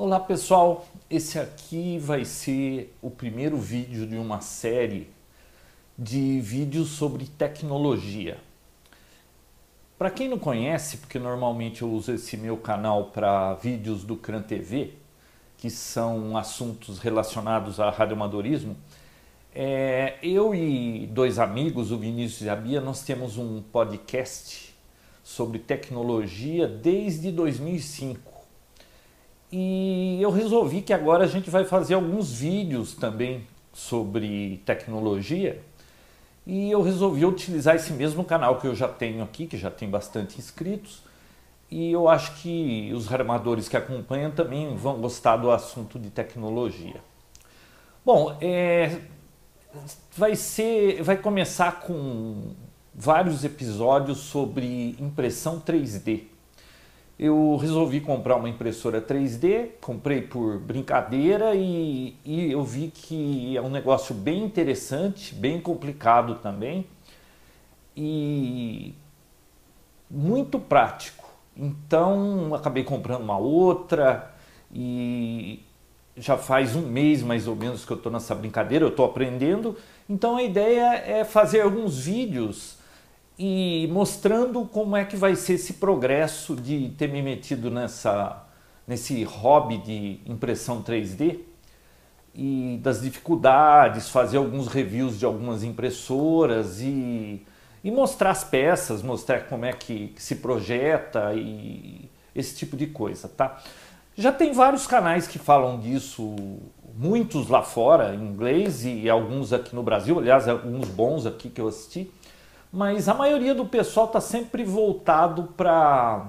Olá pessoal, esse aqui vai ser o primeiro vídeo de uma série de vídeos sobre tecnologia. Para quem não conhece, porque normalmente eu uso esse meu canal para vídeos do CRAN TV, que são assuntos relacionados a radioamadorismo, é, eu e dois amigos, o Vinícius e a Bia, nós temos um podcast sobre tecnologia desde 2005 e eu resolvi que agora a gente vai fazer alguns vídeos também sobre tecnologia. E eu resolvi utilizar esse mesmo canal que eu já tenho aqui, que já tem bastante inscritos. E eu acho que os armadores que acompanham também vão gostar do assunto de tecnologia. Bom, é, vai ser, vai começar com vários episódios sobre impressão 3D eu resolvi comprar uma impressora 3D, comprei por brincadeira e, e, eu vi que é um negócio bem interessante, bem complicado também e muito prático. Então acabei comprando uma outra e já faz um mês mais ou menos que eu estou nessa brincadeira, eu estou aprendendo. Então a ideia é fazer alguns vídeos e mostrando como é que vai ser esse progresso de ter me metido nessa, nesse hobby de impressão 3D e das dificuldades, fazer alguns reviews de algumas impressoras e, e mostrar as peças, mostrar como é que, que se projeta e esse tipo de coisa, tá? Já tem vários canais que falam disso, muitos lá fora em inglês e alguns aqui no Brasil, aliás, alguns bons aqui que eu assisti mas a maioria do pessoal está sempre voltado para,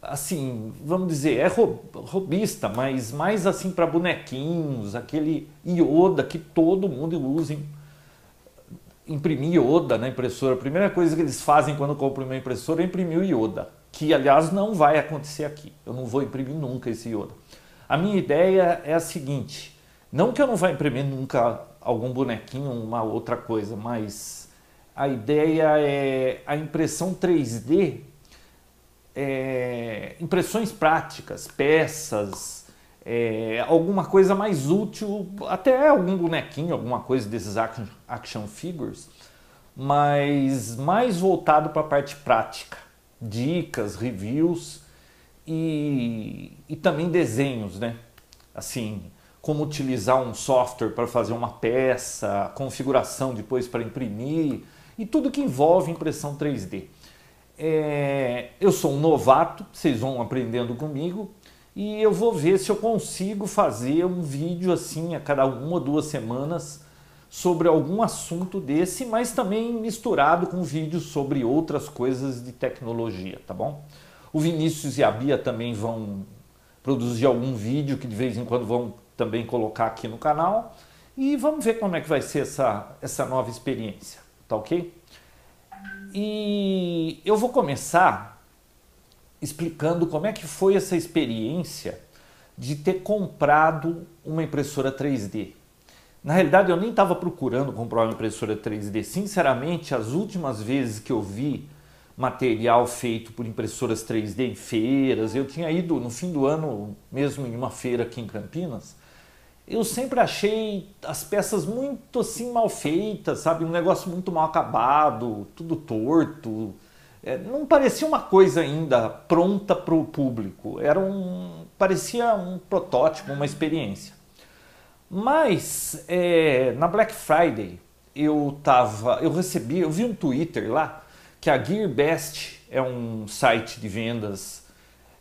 assim, vamos dizer, é robista, mas mais assim para bonequinhos, aquele ioda que todo mundo usa. Imprimir ioda na impressora. A primeira coisa que eles fazem quando compram uma impressora é imprimir o ioda, que aliás não vai acontecer aqui. Eu não vou imprimir nunca esse ioda. A minha ideia é a seguinte: não que eu não vá imprimir nunca algum bonequinho, uma outra coisa, mas a ideia é a impressão 3D, é, impressões práticas, peças, é, alguma coisa mais útil, até algum bonequinho, alguma coisa desses action, action figures, mas mais voltado para a parte prática, dicas, reviews e, e também desenhos, né? Assim, como utilizar um software para fazer uma peça, configuração depois para imprimir, e tudo que envolve impressão 3D. É, eu sou um novato, vocês vão aprendendo comigo e eu vou ver se eu consigo fazer um vídeo assim a cada uma ou duas semanas sobre algum assunto desse, mas também misturado com vídeos sobre outras coisas de tecnologia, tá bom? O Vinícius e a Bia também vão produzir algum vídeo que de vez em quando vão também colocar aqui no canal e vamos ver como é que vai ser essa, essa nova experiência tá ok? E eu vou começar explicando como é que foi essa experiência de ter comprado uma impressora 3D. Na realidade, eu nem estava procurando comprar uma impressora 3D. Sinceramente, as últimas vezes que eu vi material feito por impressoras 3D em feiras, eu tinha ido no fim do ano mesmo em uma feira aqui em Campinas, eu sempre achei as peças muito assim mal feitas, sabe? Um negócio muito mal acabado, tudo torto. É, não parecia uma coisa ainda pronta para o público. Era um, parecia um protótipo, uma experiência. Mas é, na Black Friday eu tava, eu recebi, eu vi um Twitter lá que a GearBest é um site de vendas,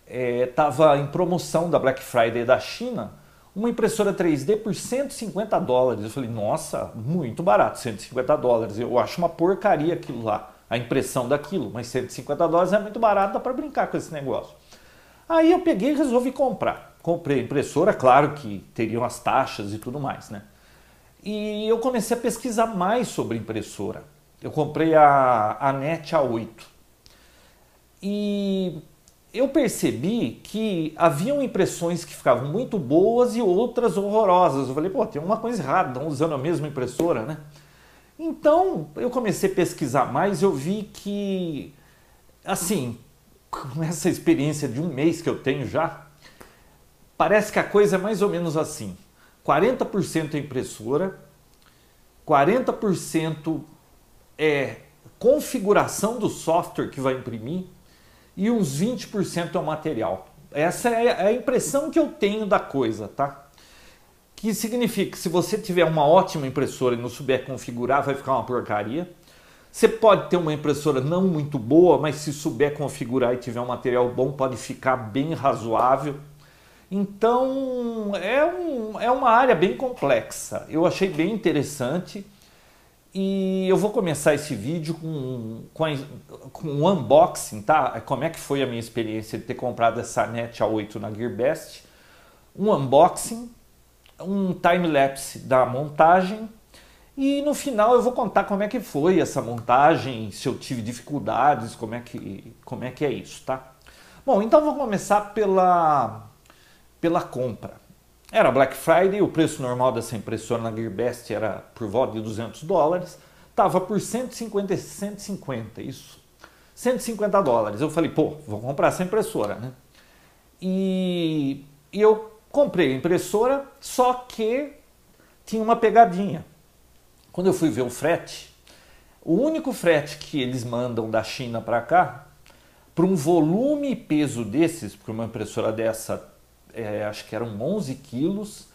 estava é, em promoção da Black Friday da China uma impressora 3D por 150 dólares. Eu falei, nossa, muito barato, 150 dólares. Eu acho uma porcaria aquilo lá, a impressão daquilo, mas 150 dólares é muito barato, dá para brincar com esse negócio. Aí eu peguei e resolvi comprar. Comprei a impressora, claro que teriam as taxas e tudo mais, né? E eu comecei a pesquisar mais sobre impressora. Eu comprei a, a NET A8. E eu percebi que haviam impressões que ficavam muito boas e outras horrorosas. Eu falei, pô, tem uma coisa errada, estão usando a mesma impressora, né? Então, eu comecei a pesquisar mais, eu vi que, assim, com essa experiência de um mês que eu tenho já, parece que a coisa é mais ou menos assim: 40% é impressora, 40% é configuração do software que vai imprimir e uns 20% é o material. Essa é a impressão que eu tenho da coisa, tá? Que significa que se você tiver uma ótima impressora e não souber configurar, vai ficar uma porcaria. Você pode ter uma impressora não muito boa, mas se souber configurar e tiver um material bom, pode ficar bem razoável. Então é, um, é uma área bem complexa. Eu achei bem interessante e eu vou começar esse vídeo com, com, a, com um unboxing, tá? Como é que foi a minha experiência de ter comprado essa NET A8 na GearBest. Um unboxing, um time-lapse da montagem e no final eu vou contar como é que foi essa montagem, se eu tive dificuldades, como é que, como é, que é isso, tá? Bom, então vou começar pela, pela compra. Era Black Friday, o preço normal dessa impressora na GearBest era por volta de 200 dólares, estava por 150, 150, isso, 150 dólares. Eu falei, pô, vou comprar essa impressora, né? E, e eu comprei a impressora, só que tinha uma pegadinha. Quando eu fui ver o frete, o único frete que eles mandam da China para cá, para um volume e peso desses, porque uma impressora dessa, é, acho que eram 11 quilos,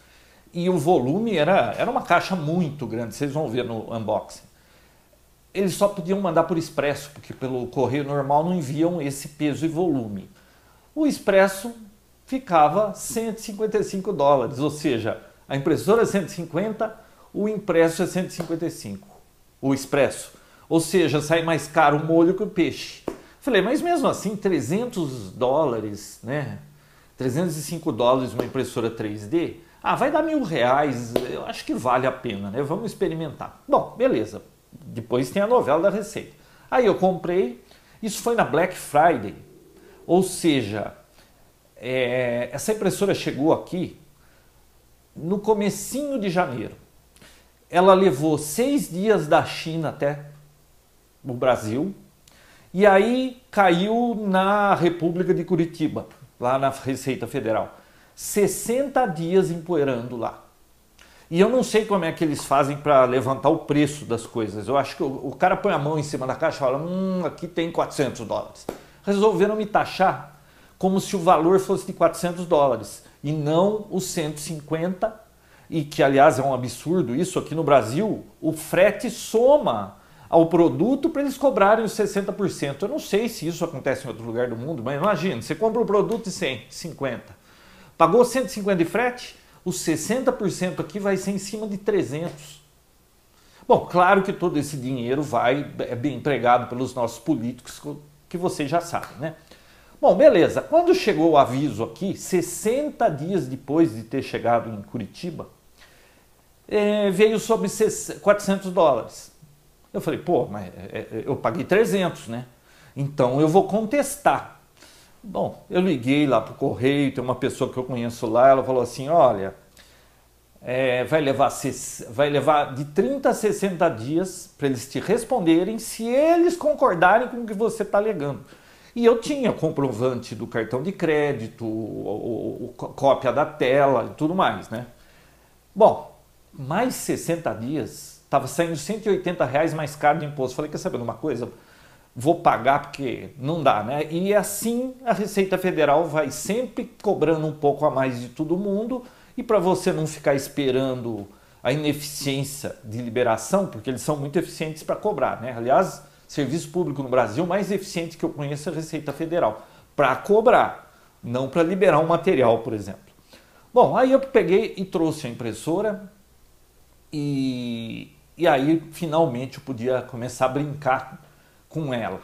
e o volume era, era uma caixa muito grande, vocês vão ver no unboxing. Eles só podiam mandar por expresso, porque pelo correio normal não enviam esse peso e volume. O expresso ficava 155 dólares, ou seja, a impressora é 150, o impresso é 155, o expresso. Ou seja, sai mais caro o molho que o peixe. Falei, mas mesmo assim, 300 dólares, né? 305 dólares uma impressora 3D, ah, vai dar mil reais, eu acho que vale a pena, né? Vamos experimentar. Bom, beleza. Depois tem a novela da receita. Aí eu comprei, isso foi na Black Friday, ou seja, é, essa impressora chegou aqui no comecinho de janeiro ela levou seis dias da China até o Brasil e aí caiu na República de Curitiba, lá na Receita Federal. 60 dias empoeirando lá. E eu não sei como é que eles fazem para levantar o preço das coisas. Eu acho que o, o, cara põe a mão em cima da caixa e fala: hum, aqui tem 400 dólares. Resolveram me taxar como se o valor fosse de 400 dólares e não os 150 e que aliás é um absurdo isso aqui no Brasil, o frete soma ao produto para eles cobrarem os 60%. Eu não sei se isso acontece em outro lugar do mundo, mas imagina, você compra um produto de 150, pagou 150 de frete, os 60% aqui vai ser em cima de 300. Bom, claro que todo esse dinheiro vai é bem empregado pelos nossos políticos, que vocês já sabem, né? Bom, beleza. Quando chegou o aviso aqui, 60 dias depois de ter chegado em Curitiba, é, veio sobre 400 dólares. Eu falei, pô, mas é, é, eu paguei 300, né? Então eu vou contestar. Bom, eu liguei lá para o correio, tem uma pessoa que eu conheço lá, ela falou assim: olha, é, vai, levar, vai levar de 30 a 60 dias para eles te responderem se eles concordarem com o que você está alegando. E eu tinha comprovante do cartão de crédito, cópia da tela e tudo mais, né? Bom, mais 60 dias, estava saindo 180 reais mais caro de imposto. Falei, quer saber uma coisa? Vou pagar porque não dá, né? E assim a Receita Federal vai sempre cobrando um pouco a mais de todo mundo e para você não ficar esperando a ineficiência de liberação, porque eles são muito eficientes para cobrar, né? Aliás, serviço público no Brasil mais eficiente que eu conheço é a Receita Federal, para cobrar, não para liberar um material, por exemplo. Bom, aí eu peguei e trouxe a impressora, e, e aí finalmente eu podia começar a brincar com ela.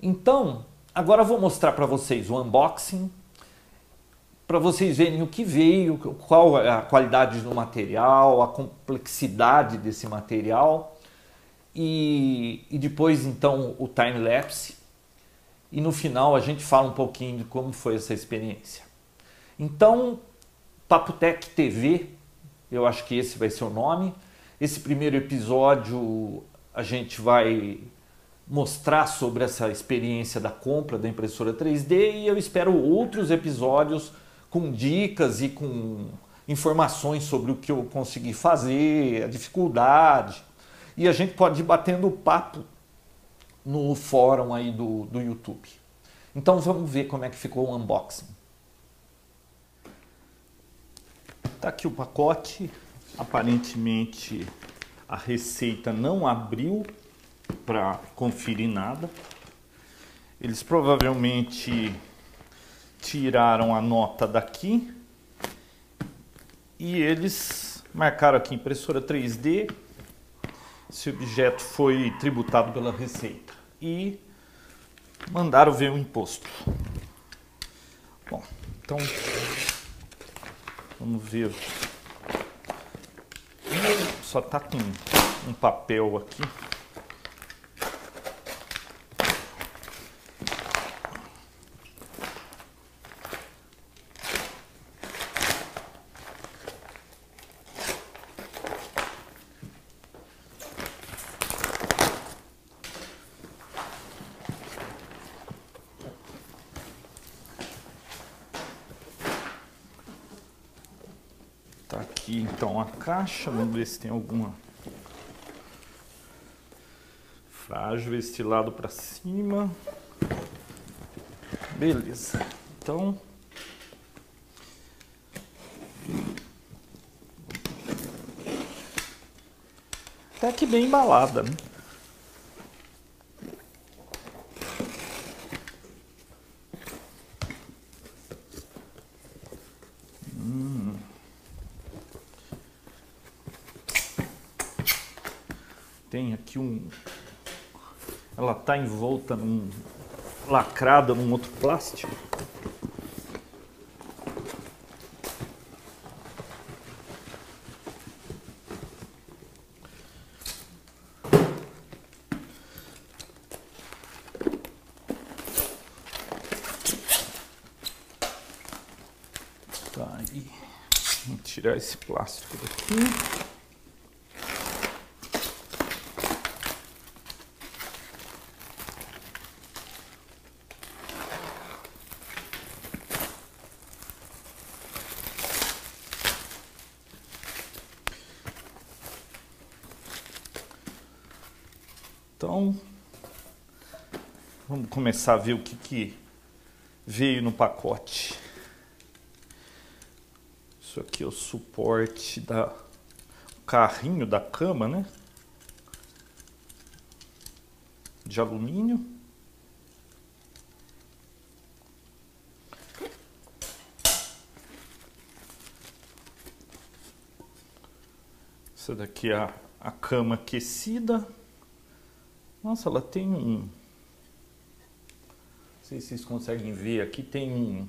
Então, agora eu vou mostrar para vocês o unboxing, para vocês verem o que veio, qual é a qualidade do material, a complexidade desse material e, e depois então o time lapse e no final a gente fala um pouquinho de como foi essa experiência. Então, Papotec TV eu acho que esse vai ser o nome. Esse primeiro episódio a gente vai mostrar sobre essa experiência da compra da impressora 3D e eu espero outros episódios com dicas e com informações sobre o que eu consegui fazer, a dificuldade. E a gente pode ir batendo papo no fórum aí do, do YouTube. Então vamos ver como é que ficou o unboxing. Tá aqui o pacote. Aparentemente a receita não abriu para conferir nada. Eles provavelmente tiraram a nota daqui e eles marcaram aqui impressora 3D. Esse objeto foi tributado pela Receita e mandaram ver o imposto. Bom, então vamos ver. Só tá com um papel aqui. Tá aqui então a caixa, vamos ver se tem alguma frágil este lado para cima. Beleza. Então Até que bem embalada, né? tem aqui um. Ela está envolta num. lacrada num outro plástico. Tá aí. Vamos tirar esse plástico daqui. Então, vamos começar a ver o que, que veio no pacote. Isso aqui é o suporte da o carrinho da cama, né? De alumínio. Essa daqui é a, a cama aquecida. Nossa, ela tem um. Não sei se vocês conseguem ver aqui, tem um.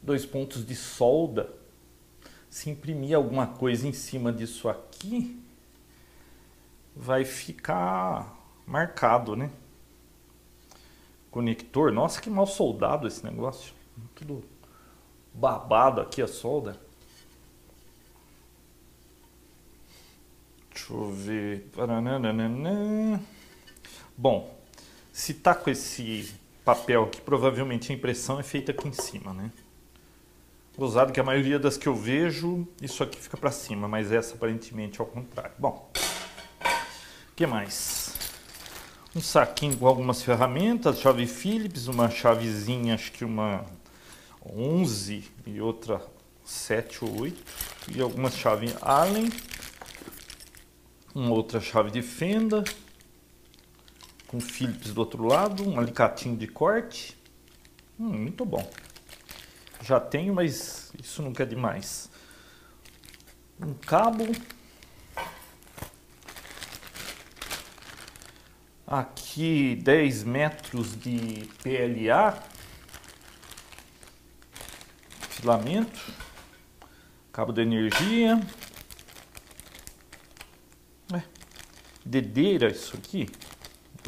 Dois pontos de solda. Se imprimir alguma coisa em cima disso aqui, vai ficar marcado, né? Conector. Nossa, que mal soldado esse negócio. Tudo babado aqui a solda. Deixa eu ver. Bom, se tá com esse papel aqui, provavelmente a impressão é feita aqui em cima, né? Usado que a maioria das que eu vejo, isso aqui fica para cima, mas essa aparentemente é ao contrário. Bom, o que mais? Um saquinho com algumas ferramentas, chave Phillips, uma chavezinha, acho que uma 11 e outra 7 ou 8, e algumas chaves Allen uma outra chave de fenda, com Phillips do outro lado, um alicatinho de corte. Hum, muito bom. Já tenho, mas isso nunca é demais. Um cabo. Aqui 10 metros de PLA. Filamento. Cabo de energia. dedeira isso aqui,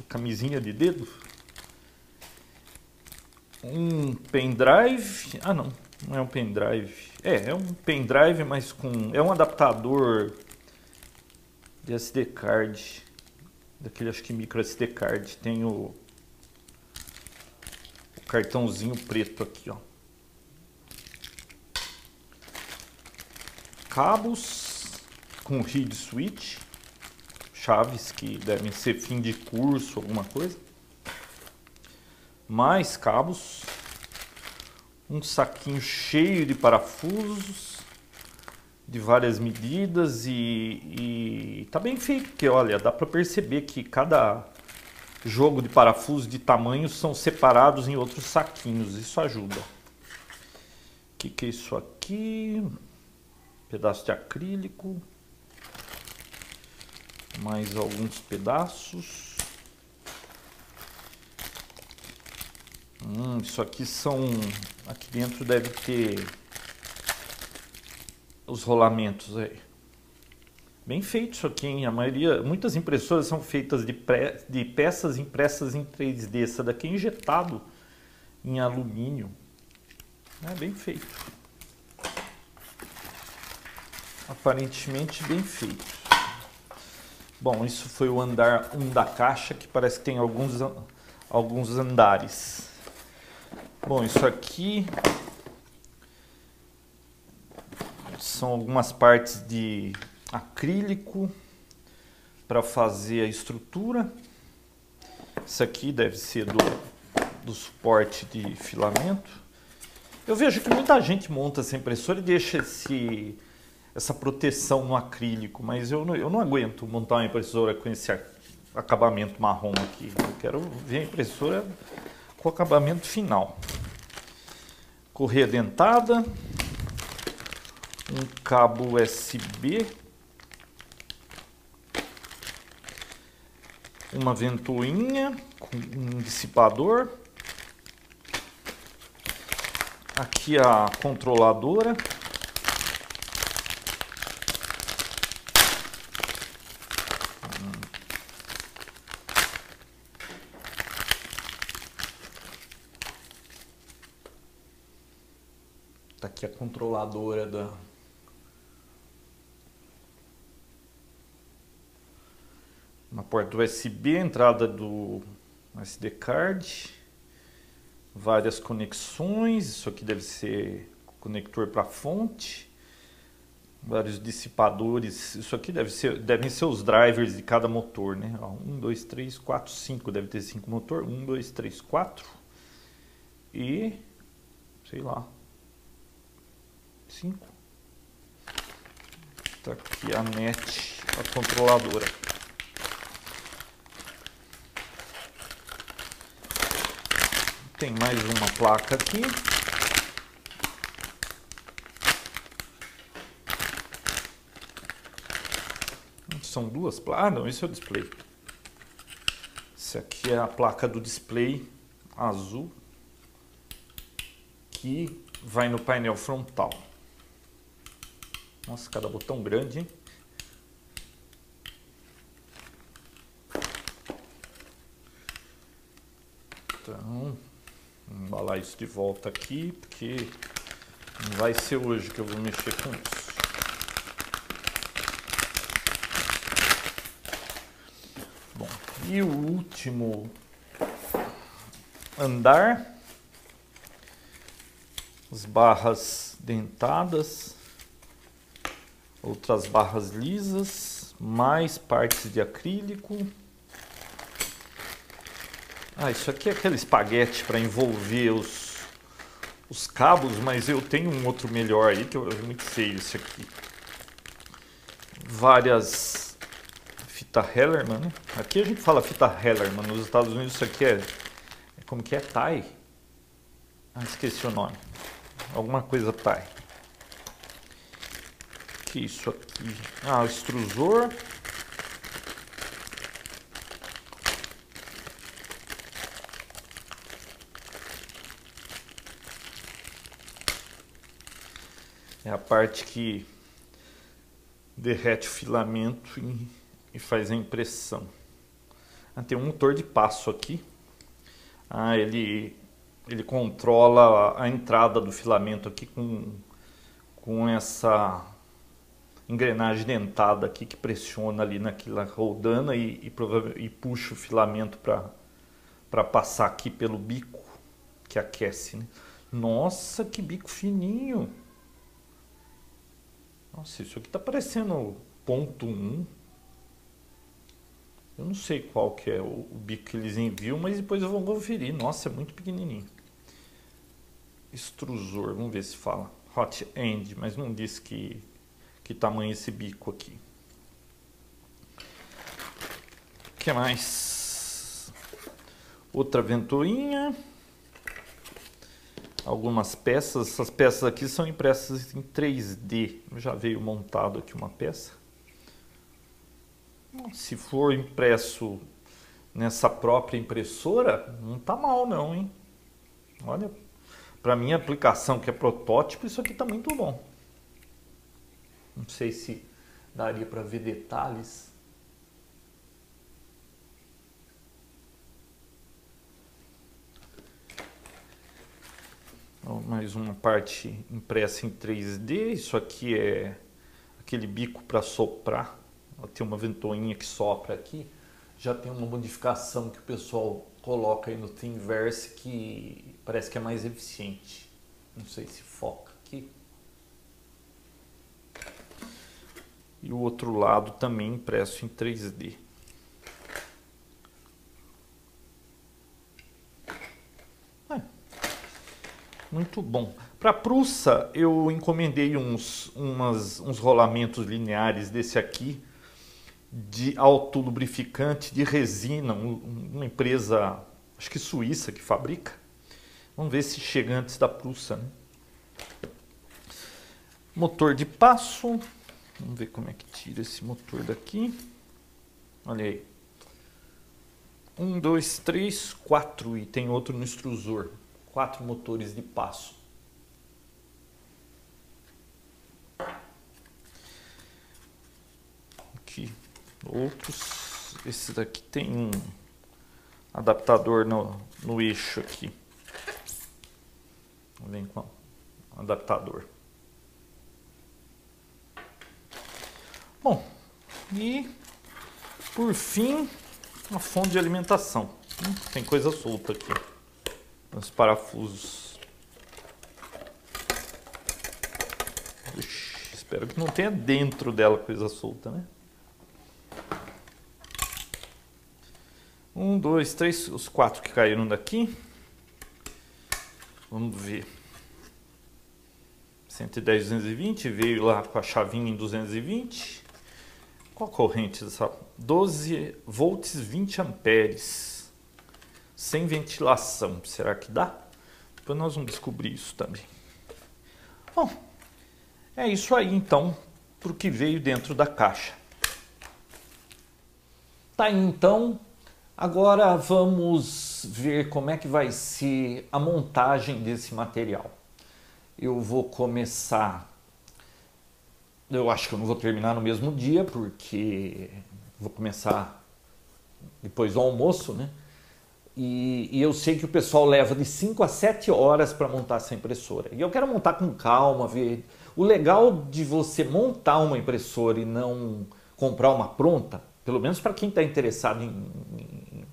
camisinha de dedo. Um pendrive. Ah, não. Não é um pendrive. É, é um pendrive, mas com. É um adaptador de SD card. Daquele, acho que micro SD card. Tem o. O cartãozinho preto aqui, ó. Cabos com reed switch chaves que devem ser fim de curso, alguma coisa. Mais cabos, um saquinho cheio de parafusos de várias medidas e, e tá bem feito, porque olha, dá para perceber que cada jogo de parafusos de tamanho são separados em outros saquinhos, isso ajuda. O que, que é isso aqui? Pedaço de acrílico. Mais alguns pedaços. Hum, isso aqui são... Aqui dentro deve ter os rolamentos aí. Bem feito isso aqui, hein? A maioria, muitas impressoras são feitas de, pré, de peças impressas em 3D. Essa daqui é injetado em alumínio. É bem feito. Aparentemente bem feito. Bom, isso foi o andar 1 um da caixa, que parece que tem alguns, alguns andares. Bom, isso aqui são algumas partes de acrílico para fazer a estrutura. Isso aqui deve ser do, do suporte de filamento. Eu vejo que muita gente monta essa impressora e deixa esse, essa proteção no acrílico, mas eu não, eu não aguento montar uma impressora com esse acabamento marrom aqui. Eu quero ver a impressora com o acabamento final. Correia dentada, um cabo USB uma ventoinha com um dissipador. Aqui a controladora. Aqui a controladora da uma porta USB, entrada do SD card, várias conexões, isso aqui deve ser conector para fonte, vários dissipadores, isso aqui deve ser, devem ser os drivers de cada motor, né? um, dois, três, quatro, cinco, deve ter cinco motor, um, dois, três, quatro e sei lá, cinco. Tá aqui a net, a controladora. Tem mais uma placa aqui. São duas placas. Ah, não, isso é o display. Esse aqui é a placa do display azul que vai no painel frontal. Nossa, cada botão grande? Então, embalar isso de volta aqui, porque não vai ser hoje que eu vou mexer com isso. Bom, e o último andar, as barras dentadas, outras barras lisas, mais partes de acrílico. Ah, isso aqui é aquele espaguete para envolver os, os cabos, mas eu tenho um outro melhor aí, que é muito feio esse aqui. Várias fita Hellerman, né? Aqui a gente fala fita Hellerman, nos Estados Unidos isso aqui é, é como que é? Tai? Ah, esqueci o nome. Alguma coisa Tai. Que isso aqui? Ah, extrusor. é a parte que derrete o filamento e, e faz a impressão. Ah, tem um motor de passo aqui. Ah, ele, ele controla a entrada do filamento aqui com, com essa engrenagem dentada aqui que pressiona ali naquela rodana e, e, e puxa o filamento para passar aqui pelo bico que aquece. Né? Nossa, que bico fininho! Nossa, isso aqui tá parecendo ponto 1. Eu não sei qual que é o, bico que eles enviam, mas depois eu vou conferir. Nossa, é muito pequenininho. Extrusor, vamos ver se fala. Hot end, mas não diz que, que tamanho esse bico aqui. O que mais? Outra ventoinha. Algumas peças. Essas peças aqui são impressas em 3D. Já veio montado aqui uma peça. Se for impresso nessa própria impressora, não tá mal não, hein? Olha, para minha aplicação que é protótipo, isso aqui tá muito bom. Não sei se daria para ver detalhes. Mais uma parte impressa em 3D. Isso aqui é aquele bico para soprar tem uma ventoinha que sopra aqui, já tem uma modificação que o pessoal coloca aí no Thinverse que parece que é mais eficiente. Não sei se foca aqui. E o outro lado também impresso em 3D. É, muito bom. Para a Prussa, eu encomendei uns, umas, uns rolamentos lineares desse aqui, de autolubrificante de resina, uma empresa, acho que suíça, que fabrica. Vamos ver se chega antes da Prussa. Né? Motor de passo. Vamos ver como é que tira esse motor daqui. Olha aí. Um, dois, três, quatro. E tem outro no extrusor. Quatro motores de passo. Aqui outros. Esse daqui tem um adaptador no, no eixo aqui. Vem com adaptador. Bom, e por fim, uma fonte de alimentação. Hum, tem coisa solta aqui. Os parafusos. Ixi, espero que não tenha dentro dela coisa solta, né? Um, dois, três, os quatro que caíram daqui. Vamos ver. 110, 220, veio lá com a chavinha em 220. Qual a corrente dessa? 12 volts, 20 amperes. Sem ventilação. Será que dá? Depois nós vamos descobrir isso também. Bom, é isso aí então, para o que veio dentro da caixa. Tá então Agora vamos ver como é que vai ser a montagem desse material. Eu vou começar. Eu acho que eu não vou terminar no mesmo dia, porque vou começar depois do almoço, né? E, e eu sei que o pessoal leva de 5 a 7 horas para montar essa impressora. E eu quero montar com calma, ver. O legal de você montar uma impressora e não comprar uma pronta, pelo menos para quem está interessado em,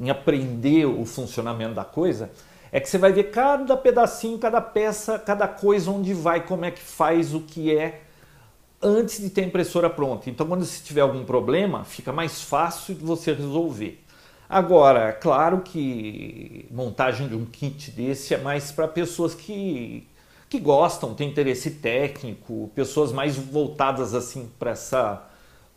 em aprender o funcionamento da coisa, é que você vai ver cada pedacinho, cada peça, cada coisa onde vai, como é que faz, o que é, antes de ter a impressora pronta. Então, quando você tiver algum problema, fica mais fácil de você resolver. Agora, claro que montagem de um kit desse é mais para pessoas que, que gostam, têm interesse técnico, pessoas mais voltadas assim para essa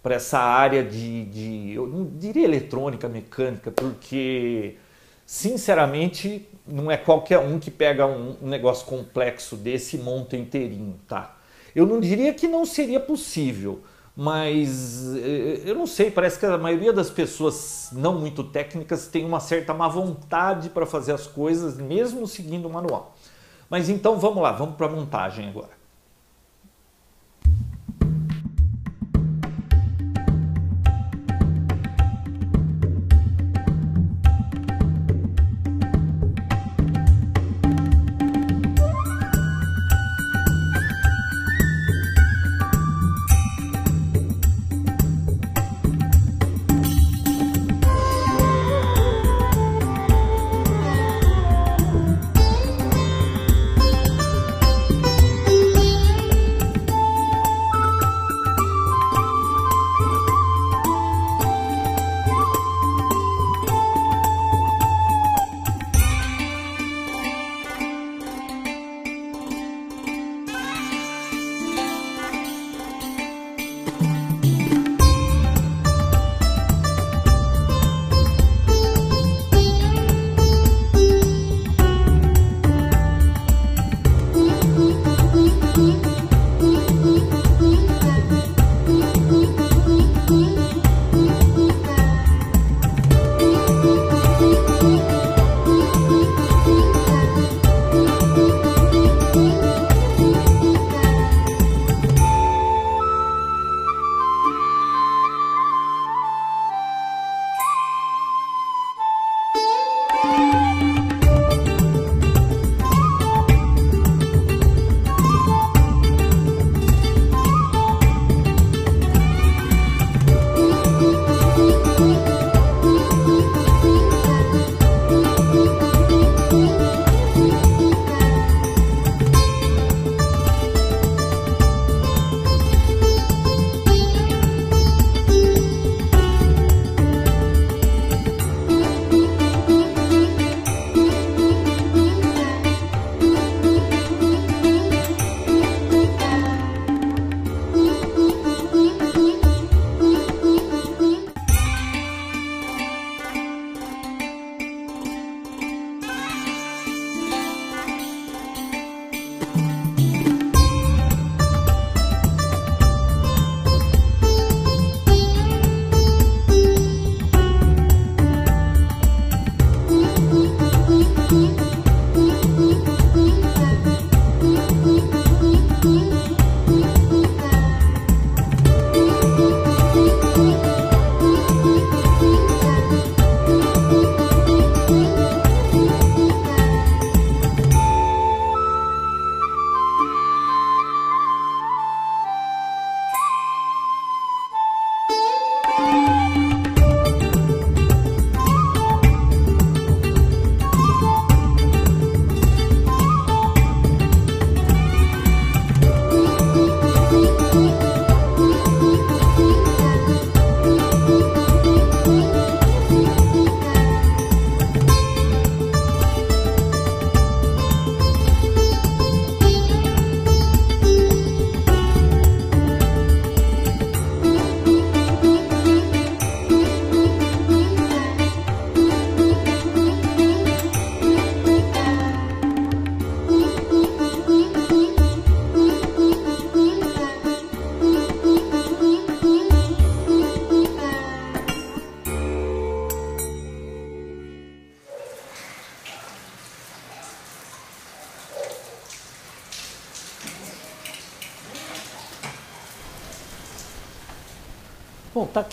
para essa área de, de, eu não diria eletrônica, mecânica, porque sinceramente não é qualquer um que pega um, um negócio complexo desse e monta inteirinho, tá? Eu não diria que não seria possível, mas eh, eu não sei, parece que a maioria das pessoas não muito técnicas tem uma certa má vontade para fazer as coisas, mesmo seguindo o manual. Mas então vamos lá, vamos para a montagem agora.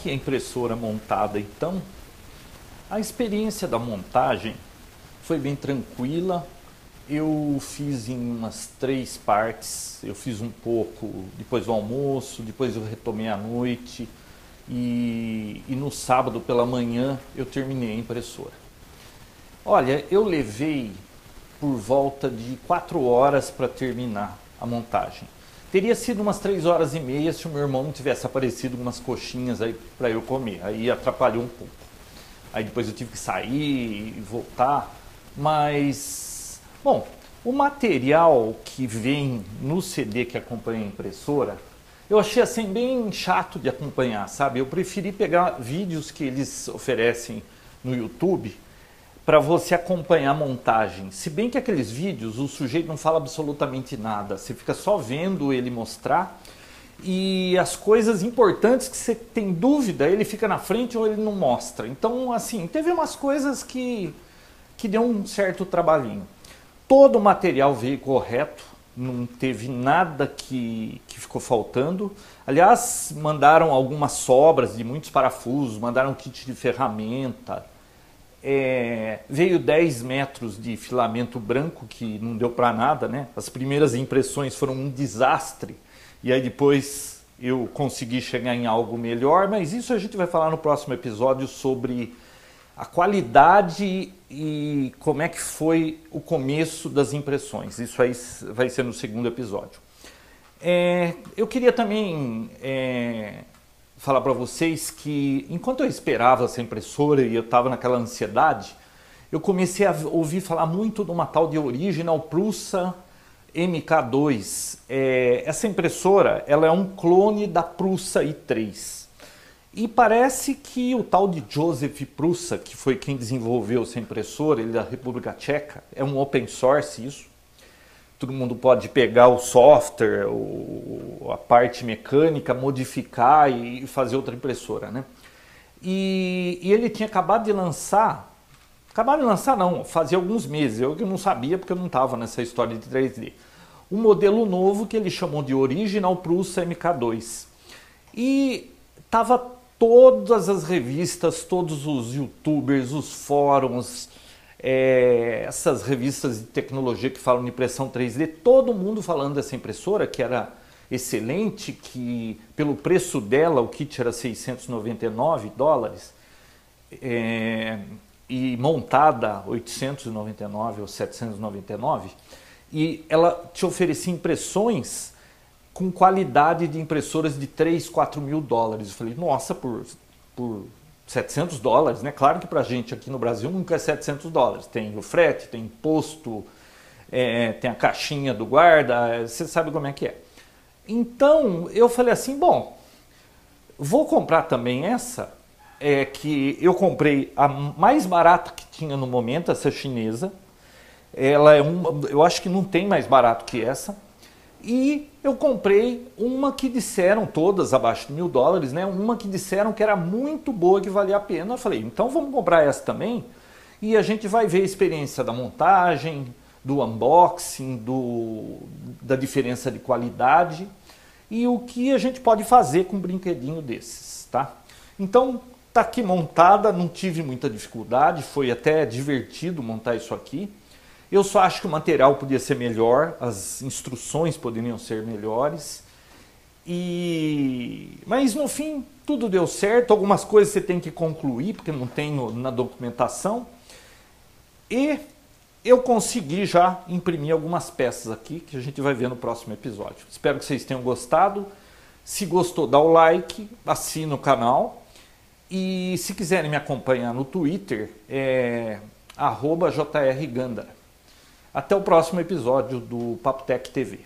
Aqui a impressora montada então. A experiência da montagem foi bem tranquila. Eu fiz em umas três partes. Eu fiz um pouco depois do almoço, depois eu retomei à noite e, e no sábado pela manhã eu terminei a impressora. Olha, eu levei por volta de quatro horas para terminar a montagem. Teria sido umas três horas e meia se o meu irmão não tivesse aparecido umas coxinhas aí para eu comer. Aí atrapalhou um pouco. Aí depois eu tive que sair e voltar. Mas, bom, o material que vem no CD que acompanha a impressora, eu achei assim bem chato de acompanhar, sabe? Eu preferi pegar vídeos que eles oferecem no YouTube para você acompanhar a montagem. Se bem que aqueles vídeos o sujeito não fala absolutamente nada, você fica só vendo ele mostrar e as coisas importantes que você tem dúvida, ele fica na frente ou ele não mostra. Então, assim, teve umas coisas que, que deu um certo trabalhinho. Todo o material veio correto, não teve nada que, que ficou faltando. Aliás, mandaram algumas sobras de muitos parafusos, mandaram kit de ferramenta, é, veio 10 metros de filamento branco, que não deu para nada, né? As primeiras impressões foram um desastre, e aí depois eu consegui chegar em algo melhor, mas isso a gente vai falar no próximo episódio sobre a qualidade e como é que foi o começo das impressões. Isso aí vai ser no segundo episódio. É, eu queria também é, falar para vocês que enquanto eu esperava essa impressora e eu estava naquela ansiedade, eu comecei a ouvir falar muito de uma tal de Original Prusa MK2. É, essa impressora ela é um clone da Prusa i3. E parece que o tal de Joseph Prusa, que foi quem desenvolveu essa impressora, ele é da República Tcheca, é um open source isso todo mundo pode pegar o software, o, a parte mecânica, modificar e fazer outra impressora, né? E, e, ele tinha acabado de lançar, acabado de lançar não, fazia alguns meses, eu que não sabia porque eu não estava nessa história de 3D. Um modelo novo que ele chamou de Original Prusa MK2. E tava todas as revistas, todos os youtubers, os fóruns, é, essas revistas de tecnologia que falam de impressão 3D, todo mundo falando dessa impressora que era excelente, que pelo preço dela o kit era 699 dólares é, e montada 899 ou 799 e ela te oferecia impressões com qualidade de impressoras de 3, 4 mil dólares. Eu falei, nossa, por, por 700 dólares, né? Claro que para a gente aqui no Brasil nunca é 700 dólares. Tem o frete, tem imposto, é, tem a caixinha do guarda, você sabe como é que é. Então eu falei assim, bom, vou comprar também essa, é que eu comprei a mais barata que tinha no momento, essa chinesa. Ela é uma, eu acho que não tem mais barato que essa. E eu comprei uma que disseram, todas abaixo de mil dólares, né? Uma que disseram que era muito boa, que valia a pena. Eu falei, então vamos comprar essa também. E a gente vai ver a experiência da montagem, do unboxing, do, da diferença de qualidade e o que a gente pode fazer com um brinquedinho desses, tá? Então, tá aqui montada, não tive muita dificuldade, foi até divertido montar isso aqui. Eu só acho que o material podia ser melhor, as instruções poderiam ser melhores. E mas no fim tudo deu certo. Algumas coisas você tem que concluir porque não tem na documentação. E eu consegui já imprimir algumas peças aqui que a gente vai ver no próximo episódio. Espero que vocês tenham gostado. Se gostou, dá o like, assina o canal. E se quiserem me acompanhar no Twitter, é jrgandara. Até o próximo episódio do Papo Tech TV.